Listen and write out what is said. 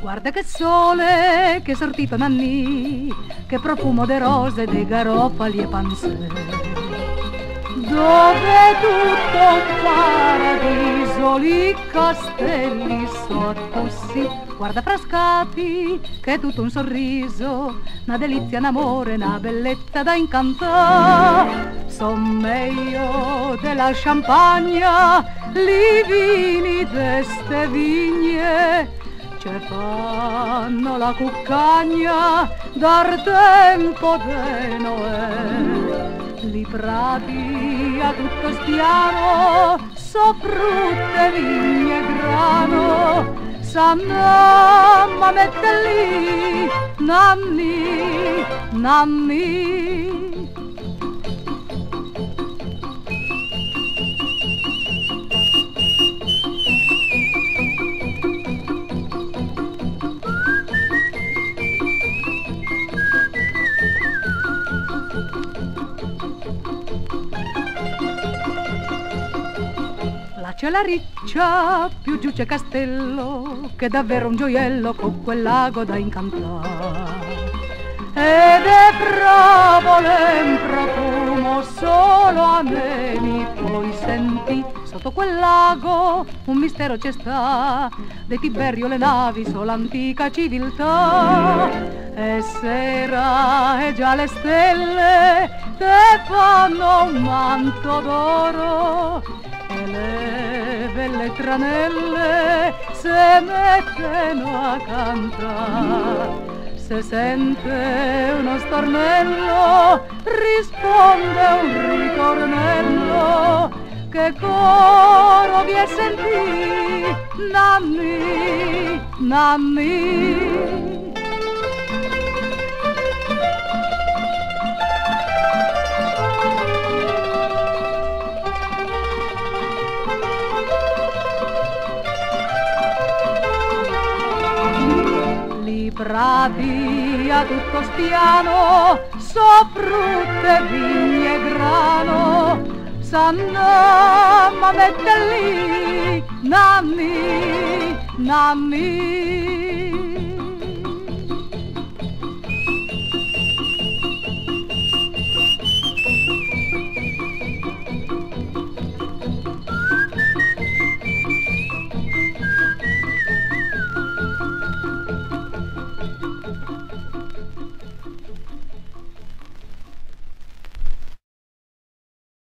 Guarda che sole che sortito Nanni, che profumo de rose, de garofali e panze. Dove tutto un paradiso, lì castelli sotto sì. Guarda Frascati, che è tutto un sorriso, una delizia, un amore, una bellezza da incantare. Son meglio della champagna, li vini d'este vigne, che fanno la cuccagna dar tempo de Noè. Li prati a tutto stiano, so frutte, vigne e grano, sanno ma mette lì, nanni, nanni. C'è la riccia, più giù c'è Castello, che è davvero un gioiello con quel lago da incantare. Ed è provole in profumo, solo a me mi puoi senti sotto quel lago un mistero c'è sta, dei Tiberio le navi, solo antica civiltà. E sera e già le stelle te fanno un manto d'oro le belle tranelle se mettono a cantare. Se sente uno stornello, risponde un ritornello, che coro vi sentì, nammi, nammi. Prati a tutto spiano, so frutte, vigne e grano, sanno ma mette lì, nanni, nanni.